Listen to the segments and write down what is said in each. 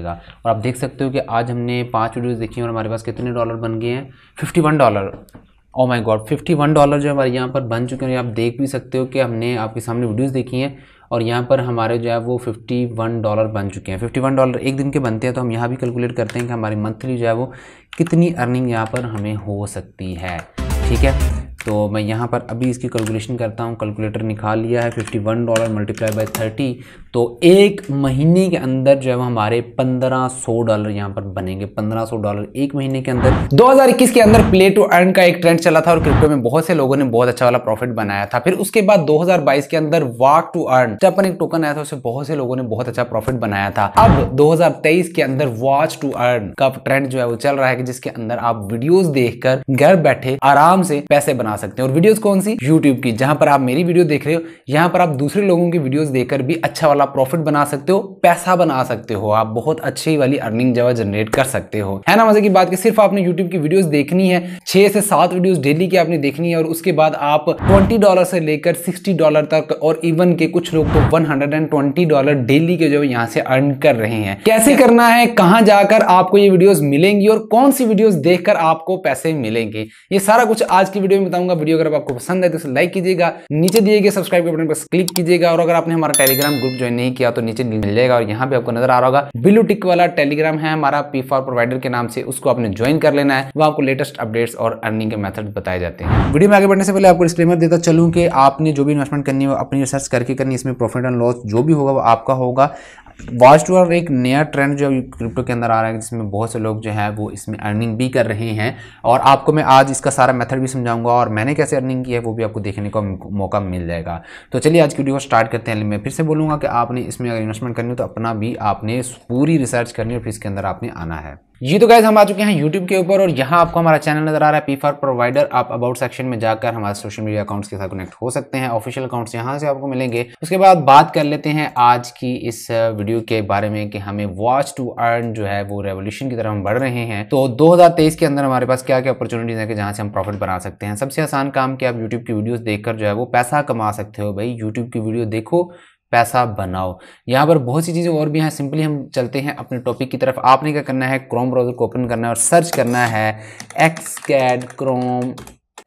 पड़ेगा और आप देख सकते हो कि आज हमने पाँच वीडियोज़ देखी और हमारे पास कितने डॉलर बन गए हैं? Fifty one dollar oh my god fifty dollar जो हमारे यहाँ पर बन चुके हैं आप देख भी सकते हो कि हमने आपके सामने वीडियोज़ देखी हैं और यहाँ पर हमारे जो है वो फिफ्टी वन डॉलर बन चुके हैं। फिफ्टी वन डॉलर एक दिन के बनते हैं तो हम यहाँ भी कैलकुलेट करते हैं कि हमारी मंथली जो है वो कितनी अर्निंग यहाँ पर हमें हो सकती है। ठीक है? तो मैं यहाँ पर अभी इसकी कैलकुलेशन करता हूँ कैलकुलेटर निकाल लिया है fifty one dollar multiply by thirty तो एक महीने के अंदर जो है वो हमारे पंद्रह सौ डॉलर यहाँ पर बनेंगे, पंद्रह सौ डॉलर एक महीने के अंदर। 2021 के अंदर प्ले टू अर्न का एक ट्रेंड चला था और क्रिप्टो में बहुत से लोगों ने बहुत अच्छा वाला प्रॉफिट बनाया था। फिर उसके बाद 2022 के अंदर वाक टू अर्न जब अपन एक टोकन आया था, उससे बहुत से लोगों ने बहुत अच्छा प्रॉफिट बनाया था। अब 2023 के अंदर वॉच टू अर्न का ट्रेंड जो है वो चल रहा है जिसके अंदर आप वीडियोस देखकर घर बैठे आराम से पैसे बना सकते हैं। और वीडियोस कौन सी? यूट्यूब की, जहाँ पर आप मेरी वीडियो देख रहे हो, यहाँ पर आप दूसरे लोगों की वीडियोस देखकर भी अच्छा वाला प्रॉफिट बना सकते हो, पैसा बना सकते हो, आप बहुत अच्छी वाली अर्निंग जगह जनरेट कर सकते हो। है ना, मज़े की बात कि सिर्फ़ आपने यूट्यूब की वीडियोस देखनी है, छह से सात वीडियोस डेली की आपने देखनी है, और उसके बाद आप ट्वेंटी डॉलर से लेकर सिक्सटी डॉलर तक, और इवन के कुछ लोग तो वन डॉलर डेली के जो यहाँ से अर्न कर रहे हैं। कैसे करना है, कहाँ जाकर आपको ये वीडियोस मिलेंगी, और कौन सी वीडियोस देखकर आपको पैसे मिलेंगे, ये सारा कुछ आज की वीडियो में बताऊँगा वीडियो अगर आपको पसंद है तो लाइक कीजिएगा, नीचे दिए गए सब्सक्राइब के बटन पर क्लिक कीजिएगा और अगर आपने हमारा टेलीग्राम ग्रुप ज्वाइन नहीं किया तो नीचे मिल जाएगा और यहाँ पे आपको नज़र आ रहा होगा बिलू टिक वाला टेलीग्राम है हमारा पी फॉर प्रोवाइडर के नाम से, उसको आपने ज्वाइन कर लेना है। वो आपको लेटेस्ट अपडेट्स और अर्निंग के मेथड बताए जाते हैं। वीडियो में आगे बढ़ने से पहले आपको डिस्क्लेमर देता चलूँ कि आपने जो भी इन्वेस्टमेंट करनी है अपनी रिसर्च करके करनी इसमें प्रॉफिट एंड लॉस जो भी होगा, वो आपका होगा। वॉच टू एक नया ट्रेंड जो क्रिप्टो के अंदर आ रहा है, जिसमें बहुत से लोग जो है, वो इसमें अर्निंग भी कर रहे हैं। और आपको मैं आज इसका सारा मेथड भी समझाऊँगा, और मैंने कैसे अर्निंग की है, वो भी आपको देखने का मौका मिल जाएगा। तो चलिए आज की वीडियो को स्टार्ट करते हैं। मैं फिर से बोलूँगा कि आपने इसमें अगर इन्वेस्टमेंट करनी हो तो अपना भी आपने पूरी रिसर्च करनी है फिर इसके अंदर आपने आना है। ये तो गाइज़ हम आ चुके हैं यूट्यूब के ऊपर और यहाँ आपको हमारा चैनल नज़र आ रहा है पी फॉर प्रोवाइडर आप अबाउट सेक्शन में जाकर हमारे सोशल मीडिया अकाउंट्स के साथ कनेक्ट हो सकते हैं। ऑफिशियल अकाउंट्स यहाँ से आपको मिलेंगे। उसके बाद बात कर लेते हैं आज की इस वीडियो के बारे में कि हमें वॉच टू अर्न जो है वो रेवोल्यूशन की तरफ़ हम बढ़ रहे हैं। तो दो हज़ार तेईस के अंदर हमारे पास क्या क्या अपॉर्चुनिटीज़ है कि जहाँ से हम प्रॉफिट बना सकते हैं। सबसे आसान काम कि आप यूट्यूब की वीडियोज़ देखकर जो है वो पैसा कमा सकते हो भाई। यूट्यूब की वीडियो देखो पैसा बनाओ। यहाँ पर बहुत सी चीज़ें और भी हैं, सिंपली हम चलते हैं अपने टॉपिक की तरफ़। आपने क्या करना है? क्रोम ब्राउज़र को ओपन करना है और सर्च करना है। एक्स कैड क्रोम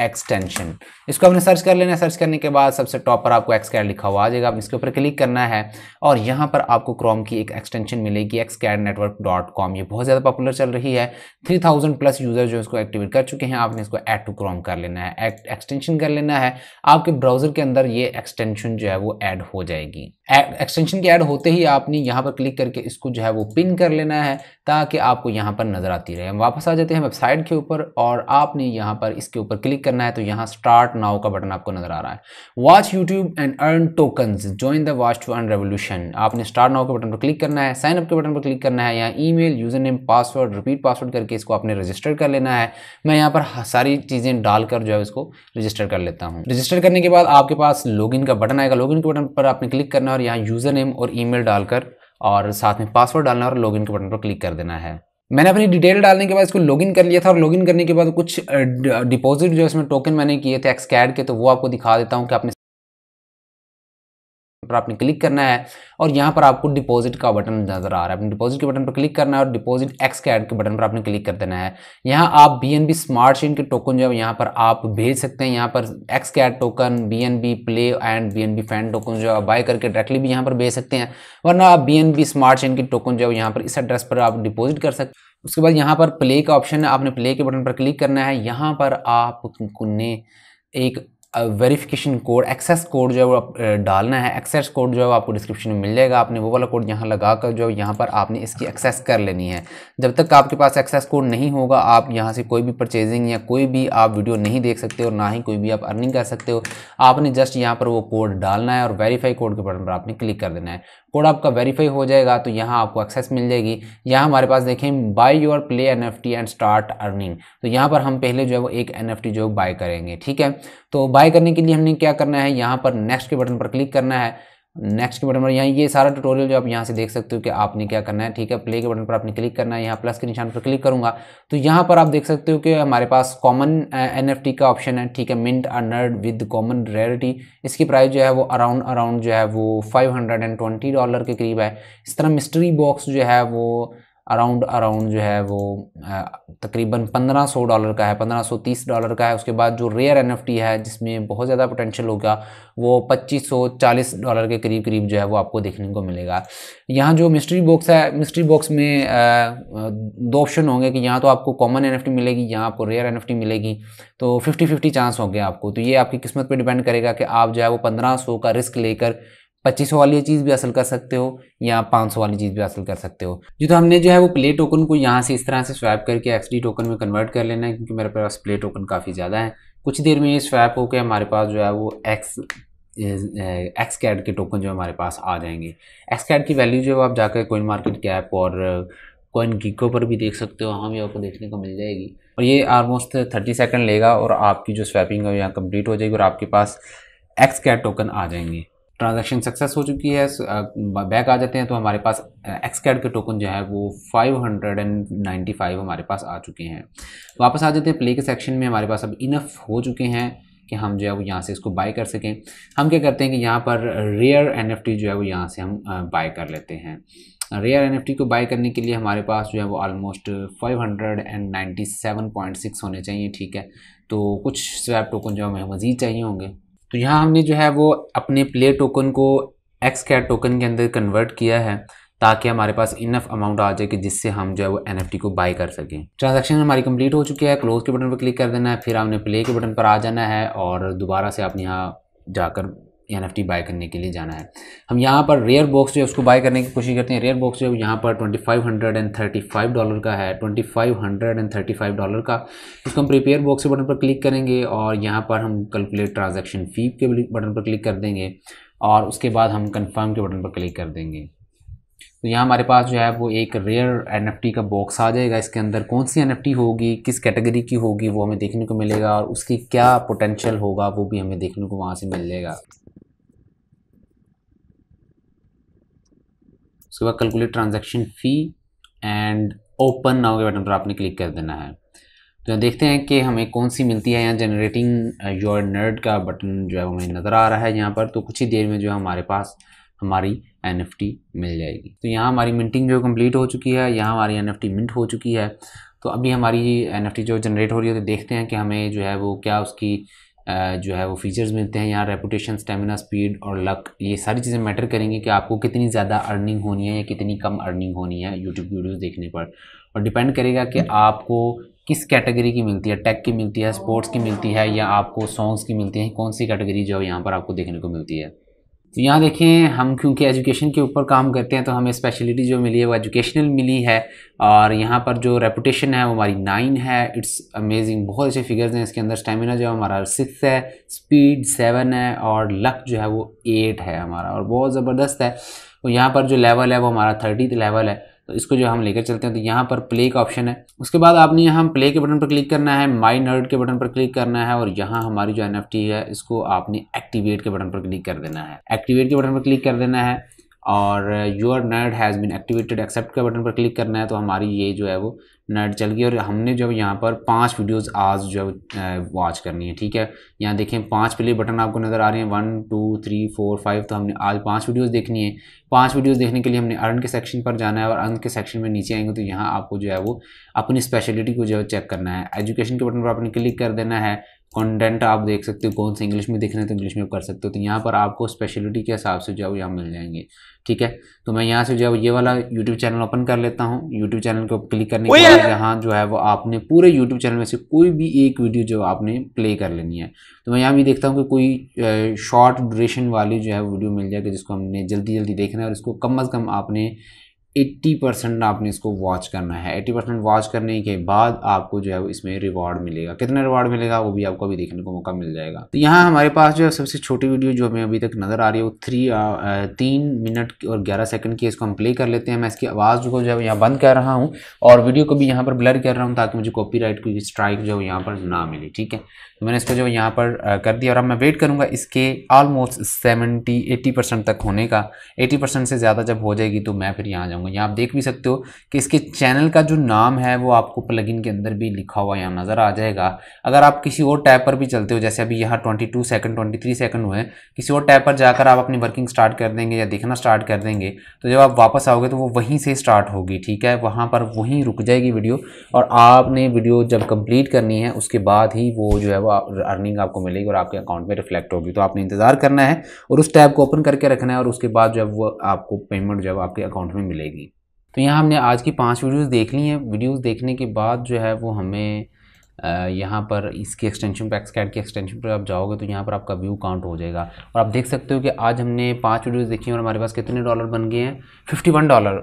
एक्सटेंशन इसको आपने सर्च कर लेना सर्च करने के बाद सबसे टॉप पर आपको एक्स कैड लिखा हुआ आ जाएगा। आप इसके ऊपर क्लिक करना है और यहाँ पर आपको क्रोम की एक एक्सटेंशन मिलेगी X cad network dot com ये बहुत ज़्यादा पॉपुलर चल रही है। थ्री थाउज़ेंड प्लस यूज़र जो इसको एक्टिवेट कर चुके हैं, आपने इसको एड टू क्रोम कर लेना है। एक्सटेंशन कर लेना है। आपके ब्राउज़र के अंदर ये एक्सटेंशन जो है वो ऐड हो जाएगी। एक्सटेंशन के ऐड होते ही आपने यहाँ पर क्लिक करके इसको जो है वो पिन कर लेना है ताकि आपको यहाँ पर नज़र आती रहे। हम वापस आ जाते हैं वेबसाइट के ऊपर और आपने यहाँ पर इसके ऊपर क्लिक करना है तो यहाँ स्टार्ट नाउ का बटन आपको नज़र आ रहा है। Watch YouTube and earn token join the watch to earn revolution आपने स्टार्ट नाउ के बटन पर क्लिक करना है साइन अप के बटन पर क्लिक करना है यहाँ email username password repeat password करके इसको आपने रजिस्टर कर लेना है। मैं यहाँ पर सारी चीज़ें डालकर जो है इसको रजिस्टर कर लेता हूँ। रजिस्टर करने के बाद आपके पास लॉगिन का बटन आएगा। लॉगिन के बटन पर आपने क्लिक करना है और यहाँ यूज़र नेम और ईमेल डालकर और साथ में पासवर्ड डालना और लॉगिन के बटन पर क्लिक कर देना है। मैंने अपनी डिटेल डालने के बाद इसको लॉगिन कर लिया था और लॉगिन करने के बाद कुछ डिपॉजिट जो इसमें टोकन मैंने किए थे एक्सकैड के तो वो आपको दिखा देता हूँ कि आपने पर आपने क्लिक करना है और यहाँ पर आपको डिपॉजिट का बटन नज़र आ रहा है। अपने डिपॉजिट के बटन पर क्लिक करना है और डिपॉजिट एक्स कैड के बटन पर आपने क्लिक कर देना है। यहाँ आप B N B smart chain के टोकन जो है, यहाँ पर आप भेज सकते हैं। यहाँ पर X cad token B N B play and B N B fan token जो आप बाय करके डायरेक्टली भी यहाँ पर भेज सकते हैं। वरना आप B N B smart chain के टोकन जो है, यहाँ पर इस एड्रेस पर आप डिपॉजिट कर सकते उसके बाद यहाँ पर प्ले का ऑप्शन है। आपने प्ले के बटन पर क्लिक करना है। यहाँ पर आपने एक वेरिफिकेशन कोड एक्सेस कोड जो है वो डालना है। एक्सेस कोड जो है वो आपको डिस्क्रिप्शन में मिल जाएगा। आपने वो वाला कोड यहाँ लगा कर जो यहाँ पर आपने इसकी एक्सेस कर लेनी है। जब तक आपके पास एक्सेस कोड नहीं होगा, आप यहाँ से कोई भी परचेजिंग या कोई भी आप वीडियो नहीं देख सकते और ना ही कोई भी आप अर्निंग कर सकते हो। आपने जस्ट यहाँ पर वो कोड डालना है और वेरीफाई कोड के बटन पर आपने क्लिक कर देना है। कोड आपका वेरीफाई हो जाएगा तो यहाँ आपको एक्सेस मिल जाएगी। यहाँ हमारे पास देखें buy your play NFT and start earning तो यहाँ पर हम पहले जो है वो एक एनएफटी जो बाय करेंगे, ठीक है? तो बाय करने के लिए हमने क्या करना है? यहाँ पर नेक्स्ट के बटन पर क्लिक करना है। नेक्स्ट के बटन पर यहाँ, ये सारा ट्यूटोरियल जो आप यहाँ से देख सकते हो कि आपने क्या करना है, ठीक है? प्ले के बटन पर आपने क्लिक करना है, यहाँ प्लस के निशान पर क्लिक करूँगा। तो यहाँ पर आप देख सकते हो कि हमारे पास कॉमन एनएफटी का ऑप्शन है, ठीक है? Mint a nerd with common rarity इसकी प्राइस जो है वो अराउंड अराउंड जो है वो फाइव डॉलर के करीब है। इस तरह मिस्ट्री बॉक्स जो है वो अराउंड अराउंड जो है वो तकरीबन 1500 डॉलर का है 1530 डॉलर का है। उसके बाद जो रेयर एनएफटी है, जिसमें बहुत ज़्यादा पोटेंशियल होगा, वो 2540 डॉलर के करीब करीब जो है वो आपको देखने को मिलेगा। यहाँ जो मिस्ट्री बॉक्स है मिस्ट्री बॉक्स में दो ऑप्शन होंगे कि यहाँ तो आपको कॉमन एनएफटी मिलेगी, यहाँ आपको रेयर एनएफटी मिलेगी तो फिफ्टी फिफ्टी चांस होंगे आपको। तो ये आपकी किस्मत पर डिपेंड करेगा कि आप जो है वो पंद्रह का रिस्क लेकर पच्चीस वाली चीज़ भी हासिल कर सकते हो या पाँच सौ वाली चीज़ भी हासिल कर सकते हो। जो तो हमने जो है वो प्ले टोकन को यहाँ से इस तरह से स्वैप करके एक्सडी टोकन में कन्वर्ट कर लेना है, क्योंकि मेरे पास प्ले टोकन काफ़ी ज़्यादा है। कुछ देर में ये स्वैप होकर हमारे पास जो है वो एक्स एक्स कैड के टोकन जो हमारे पास आ जाएँगे। एक्स कैड की वैल्यू जो है आप जाकर कोइन मार्केट कैप और कोइन गिको पर भी देख सकते हो। वहाँ भी आपको देखने को मिल जाएगी। और ये आलमोस्ट थर्टी सेकेंड लेगा और आपकी जो स्वैपिंग है यहाँ कंप्लीट हो जाएगी और आपके पास एक्स कैड टोकन आ जाएँगे। ट्रांजैक्शन सक्सेस हो चुकी है बैक आ जाते हैं तो हमारे पास एक्स कैड के टोकन जो है वो 595 हमारे पास आ चुके हैं। वापस आ जाते हैं प्ले के सेक्शन में, हमारे पास अब इनफ हो चुके हैं कि हम जो है वो यहाँ से इसको बाय कर सकें। हम क्या करते हैं कि यहाँ पर रेयर एनएफटी जो है वो यहाँ से हम बाय कर लेते हैं। रेयर एनएफटी को बाय करने के लिए हमारे पास जो है वो आलमोस्ट 597.6 होने चाहिए, ठीक है? तो कुछ स्वैप टोकन जो हमें मज़ीद चाहिए होंगे। तो यहाँ हमने जो है वो अपने प्ले टोकन को एक्स कैट टोकन के अंदर कन्वर्ट किया है, ताकि हमारे पास इनफ अमाउंट आ जाए कि जिससे हम जो है वो एनएफटी को बाई कर सकें। ट्रांजेक्शन हमारी कंप्लीट हो चुकी है क्लोज के बटन पर क्लिक कर देना है, फिर आपने प्ले के बटन पर आ जाना है, और दोबारा से आपने यहाँ जाकर एन एफ़ बाय करने के लिए जाना है। हम यहाँ पर रेयर बॉक्स जो है उसको बाय करने की कोशिश करते हैं। रेयर बॉक्स जो है यहाँ पर twenty five hundred and thirty five dollar का है। Twenty five hundred and thirty five dollar का। इसको हम प्रिपेयर बॉक्स के बटन पर क्लिक करेंगे और यहाँ पर हम कैलकुलेट ट्रांजेक्शन फ़ी के बटन पर क्लिक कर देंगे और उसके बाद हम कन्फर्म के बटन पर क्लिक कर देंगे। तो यहाँ हमारे पास जो है वो एक रेयर NFT का बॉक्स आ जाएगा। इसके अंदर कौन सी एन होगी, किस कैटेगरी की होगी वो हमें देखने को मिलेगा और उसकी क्या पोटेंशियल होगा वो भी हमें देखने को वहाँ से मिल उसके बाद calculate transaction fee and open now के बटन पर आपने क्लिक कर देना है। तो देखते हैं कि हमें कौन सी मिलती है यहाँ जनरेटिंग योर नर्ड का बटन जो है हमें नज़र आ रहा है यहाँ पर। तो कुछ ही देर में जो है हमारे पास हमारी एनएफटी मिल जाएगी। तो यहाँ हमारी मिंटिंग जो कंप्लीट हो चुकी है, यहाँ हमारी एन मिंट हो चुकी है। तो अभी हमारी एनएफटी जो जनरेट हो रही है तो देखते हैं कि हमें जो है वो क्या उसकी जो है वो फीचर्स मिलते हैं, यहाँ रेपुटेशन स्टेमिना स्पीड और लक ये सारी चीज़ें मैटर करेंगी कि आपको कितनी ज़्यादा अर्निंग होनी है या कितनी कम अर्निंग होनी है यूट्यूब वीडियोस देखने पर। और डिपेंड करेगा कि आपको किस कैटेगरी की मिलती है टेक की मिलती है स्पोर्ट्स की मिलती है या आपको सॉन्ग्स की मिलती है, कौन सी कैटेगरी जो है यहाँ पर आपको देखने को मिलती है। तो यहाँ देखें, हम क्योंकि एजुकेशन के ऊपर काम करते हैं तो हमें स्पेशलिटी जो मिली है, वो एजुकेशनल मिली है। और यहाँ पर जो रेपुटेशन है, वो हमारी नाइन है। इट्स अमेजिंग बहुत अच्छे फिगर्स हैं। इसके अंदर स्टेमिना जो है, हमारा सिक्स है। स्पीड सेवन है और लक जो है, वो एट है हमारा और बहुत ज़बरदस्त है। और यहाँ पर जो लेवल है, वो हमारा थर्टी लेवल है। तो इसको जो हम लेकर चलते हैं तो यहाँ पर प्ले का ऑप्शन है। उसके बाद आपने यहाँ प्ले के बटन पर क्लिक करना है माई नर्ड के बटन पर क्लिक करना है, और यहाँ हमारी जो एनएफटी है, इसको आपने एक्टिवेट के बटन पर क्लिक कर देना है। एक्टिवेट के बटन पर क्लिक कर देना है। और your nerd has been activated accept के बटन पर क्लिक करना है तो हमारी ये जो है वो नर्ड चल गई और हमने जो यहाँ पर पाँच वीडियोस आज जो है वॉच करनी है, ठीक है? यहाँ देखें, पाँच प्ले बटन आपको नज़र आ रहे हैं। One two three four five तो हमने आज पाँच वीडियोस देखनी है। पाँच वीडियोस देखने के लिए हमने अर्न के सेक्शन पर जाना है और अर्न के सेक्शन में नीचे आएँगे तो यहाँ आपको जो है वो अपनी स्पेशलिटी को जो है चेक करना है। एजुकेशन के बटन पर आपने क्लिक कर देना है। कंटेंट आप देख सकते हो कौन से इंग्लिश में देखना है तो इंग्लिश में आप कर सकते हो। तो यहाँ पर आपको स्पेशलिटी के हिसाब से जो है यहाँ मिल जाएँगे ठीक है? तो मैं यहाँ से जो है ये वाला यूट्यूब चैनल ओपन कर लेता हूँ। यूट्यूब चैनल को क्लिक करने के बाद यहाँ जो है वो आपने पूरे यूट्यूब चैनल में से कोई भी एक वीडियो जो आपने प्ले कर लेनी है। तो मैं यहाँ भी देखता हूँ कि कोई शॉर्ट ड्यूरेशन वाली जो है वीडियो मिल जाएगी जिसको हमने जल्दी जल्दी देखना है और इसको कम अज़ कम आपने एट्टी परसेंट आपने इसको वॉच करना है। एट्टी परसेंट वॉच करने के बाद आपको जो है इसमें रिवॉर्ड मिलेगा। कितना रिवॉर्ड मिलेगा वो भी आपको अभी देखने को मौका मिल जाएगा। तो यहाँ हमारे पास जो है सबसे छोटी वीडियो जो हमें अभी तक नज़र आ रही है, वो थ्री तीन मिनट और ग्यारह सेकंड की इसको हम प्ले कर लेते हैं। मैं इसकी आवाज़ को जो है यहाँ बंद कर रहा हूँ और वीडियो को भी यहाँ पर ब्लर कर रहा हूँ ताकि मुझे कॉपी की स्ट्राइक जो है यहाँ पर ना मिले, ठीक है? तो मैंने इसको जो यहाँ पर कर दिया और अब मैं वेट करूँगा इसके ऑलमोस्ट सेवेंटी एटी परसेंट तक होने का। एटी परसेंट से ज़्यादा जब हो जाएगी तो मैं फिर यहाँ जाऊँगा। यहाँ आप देख भी सकते हो कि इसके चैनल का जो नाम है वो आपको प्लगइन के अंदर भी लिखा हुआ यहाँ नज़र आ जाएगा। अगर आप किसी और टैब पर भी चलते हो, जैसे अभी यहाँ twenty two second twenty three second हुए किसी और टैब पर जाकर आप अपनी वर्किंग स्टार्ट कर देंगे या देखना स्टार्ट कर देंगे तो जब आप वापस आओगे तो वो वहीं से स्टार्ट होगी, ठीक है? वहाँ पर वहीं रुक जाएगी वीडियो और आपने वीडियो जब कंप्लीट करनी है, उसके बाद ही वो जो है वो अर्निंग आपको मिलेगी और आपके अकाउंट में रिफ्लेक्ट होगी। तो आपने इंतज़ार करना है और उस टैब को ओपन करके रखना है और उसके बाद जब वो आपको पेमेंट जब आपके अकाउंट में मिलेगी। तो यहाँ हमने आज की पाँच वीडियोज़ देख ली हैं। वीडियोज़ देखने के बाद जो है वो हमें यहाँ पर इसकी एक्सटेंशन पर एक्सकैड के एक्सटेंशन पर आप जाओगे तो यहाँ पर आपका व्यू काउंट हो जाएगा। और आप देख सकते हो कि आज हमने पाँच वीडियोज़ देखी और हमारे पास कितने डॉलर बन गए हैं? Fifty one dollar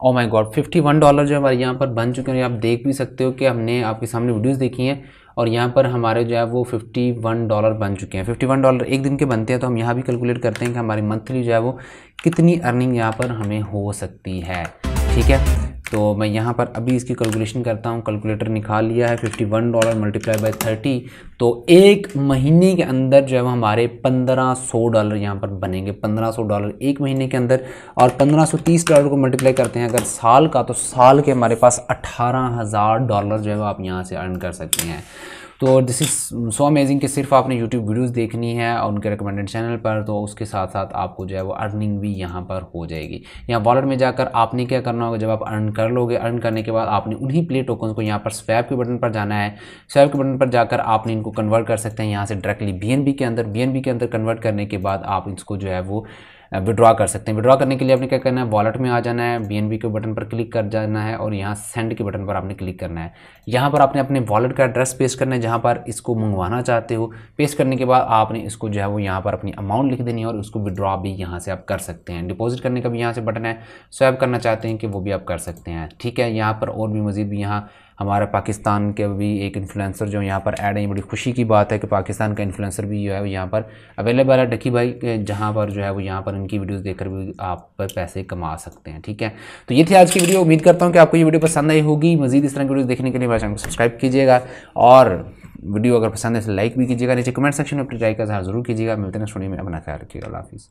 oh my god fifty one dollar जो हमारे यहाँ पर बन चुके हैं। आप देख भी सकते हो कि हमने आपके सामने वीडियोज़ देखी हैं। और यहाँ पर हमारे जो है वो फिफ्टी वन डॉलर बन चुके हैं। फिफ्टी वन डॉलर एक दिन के बनते हैं तो हम यहाँ भी कैलकुलेट करते हैं कि हमारी मंथली जो है वो कितनी अर्निंग यहाँ पर हमें हो सकती है। ठीक है? तो मैं यहाँ पर अभी इसकी कैलकुलेशन करता हूँ कैलकुलेटर निकाल लिया है fifty one dollar multiply by thirty तो एक महीने के अंदर जो है हमारे पंद्रह सौ डॉलर यहाँ पर बनेंगे, पंद्रह सौ डॉलर एक महीने के अंदर और पंद्रह सौ तीस डॉलर को मल्टीप्लाई करते हैं, अगर साल का तो साल के हमारे पास अट्ठारह हज़ार डॉलर जो है वो आप यहाँ से अर्न कर सकते हैं। तो दिस इज़ सो अमेजिंग कि सिर्फ़ आपने यूट्यूब वीडियोस देखनी है और उनके रिकमेंडेड चैनल पर तो उसके साथ साथ आपको जो है वो अर्निंग भी यहाँ पर हो जाएगी। यहाँ वॉलेट में जाकर आपने क्या करना होगा, जब आप अर्न कर लोगे अर्न करने के बाद आपने उन्हीं प्ले टोकन को यहाँ पर स्वैप के बटन पर जाना है। स्वैप के बटन पर जाकर आपने इनको कन्वर्ट कर सकते हैं। यहाँ से डायरेक्टली BNB के अंदर BNB के अंदर कन्वर्ट करने के बाद आप इसको जो है वो विड्रॉ कर सकते हैं। विड्रॉ करने के लिए आपने क्या करना है? वॉलेट में आ जाना है बीएनबी के बटन पर क्लिक कर जाना है और यहाँ सेंड के बटन पर आपने क्लिक करना है। यहाँ पर आपने अपने वॉलेट का एड्रेस पेस्ट करना है जहाँ पर इसको मंगवाना चाहते हो। पेस्ट करने के बाद आपने इसको जो है वो यहाँ पर अपनी अमाउंट लिख देनी है और उसको विड्रॉ भी यहाँ से आप कर सकते हैं। डिपॉजिट करने का भी यहाँ से बटन है। स्वैप करना चाहते हैं कि वो भी आप कर सकते हैं। ठीक है, यहाँ पर और भी मज़ीद भी यहाँ हमारे पाकिस्तान के भी एक इन्फ्लुएंसर जो यहाँ पर ऐड है बड़ी खुशी की बात है कि पाकिस्तान का इन्फ्लुएंसर भी जो है वो यहाँ पर अवेलेबल है। डकी भाई जहाँ पर जो है वो यहाँ पर इनकी वीडियोस देखकर भी आप पैसे कमा सकते हैं, ठीक है? तो ये थी आज की वीडियो उम्मीद करता हूँ कि आपको ये वीडियो पसंद आई होगी। मजीद इस तरह की वीडियो देखने के लिए मेरे चैनल को सब्सक्राइब कीजिएगा और वीडियो अगर पसंद है तो लाइक भी कीजिएगा। नीचे कमेंट सेक्शन में अपनी ट्राई का ज़रूर कीजिएगा। मिलते हैं स्टूडियो में। अपना ख्याल रखिएगा। हाफिज़।